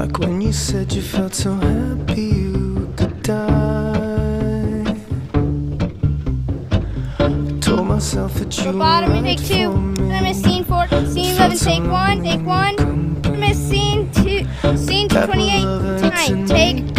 Like when you said you felt so happy you could die. I Told myself that you the bottom and take two. and. I miss scene four, scene eleven, take one, take one. I miss scene two, scene two twenty-eight. Tonight, take